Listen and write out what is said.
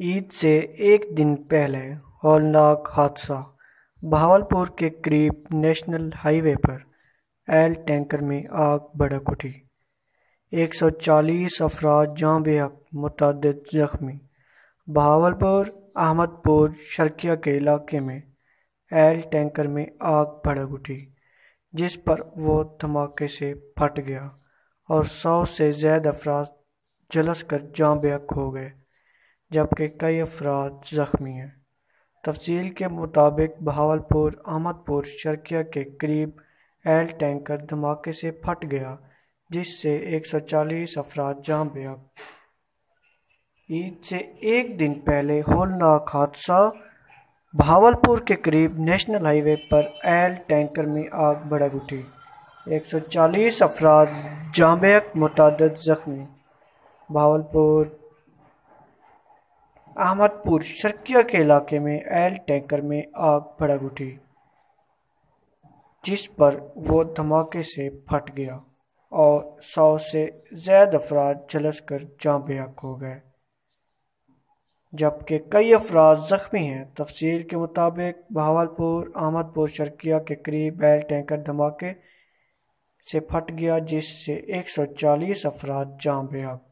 ईद से एक दिन पहले हौलनाक हादसा भावलपुर के करीब नेशनल हाईवे पर एल टैंकर में आग भड़क उठी। 140 अफराद जहाँ बेहक मुतद जख्मी। भावलपुर, अहमदपुर, शर्किया के इलाके में एल टैंकर में आग भड़क उठी, जिस पर वो धमाके से फट गया और सौ से ज़्यादा अफराद झलस कर जहाँ बेहक हो गए। जबकि कई अफराद ज़ख्मी हैं। तफसील के मुताबिक बहावलपुर अहमदपुर, शर्किया के करीब एल टैंकर धमाके से फट गया, जिससे 140 अफराद जाम बेहक ईद से एक दिन पहले होलनाक हादसा भावलपुर के करीब नेशनल हाईवे पर एल टैंकर में आग भड़क उठी। 140 अफराद जामबेक मुतद जख्मी। भावलपुर अहमदपुर शर्किया के इलाके में एल टैंकर में आग भड़क उठी, जिस पर वो धमाके से फट गया और सौ से ज़्यादा अफराद झलस कर जहाँ बेहक हो गए। जबकि कई अफराद ज़ख्मी हैं, तफसील के मुताबिक बहावलपुर अहमदपुर, शर्किया के करीब एल टैंकर धमाके से फट गया, जिससे 140 अफराद जहाँ बेहक